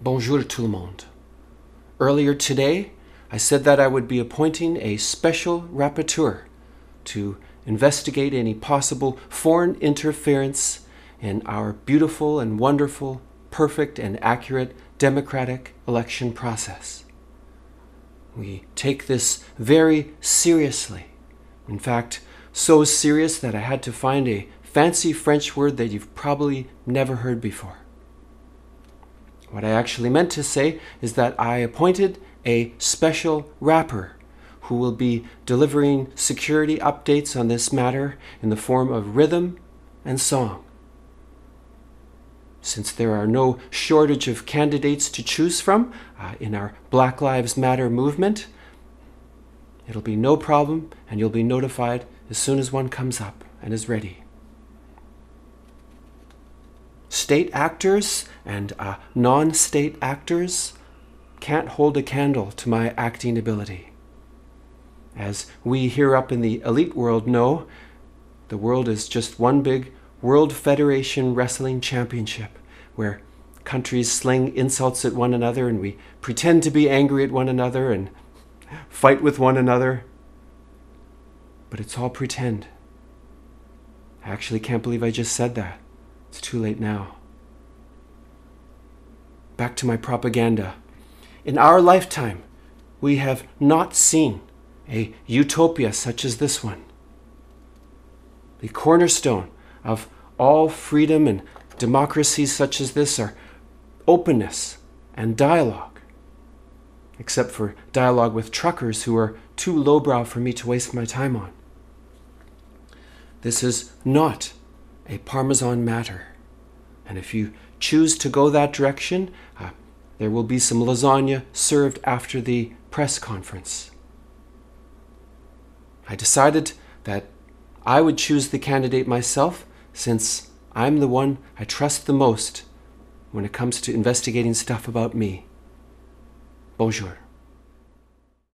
Bonjour tout le monde. Earlier today, I said that I would be appointing a special rapporteur to investigate any possible foreign interference in our beautiful and wonderful, perfect and accurate democratic election process. We take this very seriously. In fact, so serious that I had to find a fancy French word that you've probably never heard before. What I actually meant to say is that I appointed a special rapper who will be delivering security updates on this matter in the form of rhythm and song. Since there are no shortage of candidates to choose from uh, in our Black Lives Matter movement, it'll be no problem and you'll be notified as soon as one comes up and is ready state actors and uh, non state actors can't hold a candle to my acting ability. As we here up in the elite world know, the world is just one big World Federation Wrestling Championship where countries sling insults at one another and we pretend to be angry at one another and fight with one another. But it's all pretend. I actually can't believe I just said that. It's too late now. Back to my propaganda. In our lifetime, we have not seen a utopia such as this one. The cornerstone of all freedom and democracies such as this are openness and dialogue, except for dialogue with truckers who are too lowbrow for me to waste my time on. This is not a Parmesan matter. And if you choose to go that direction, uh, there will be some lasagna served after the press conference. I decided that I would choose the candidate myself since I'm the one I trust the most when it comes to investigating stuff about me. Bonjour.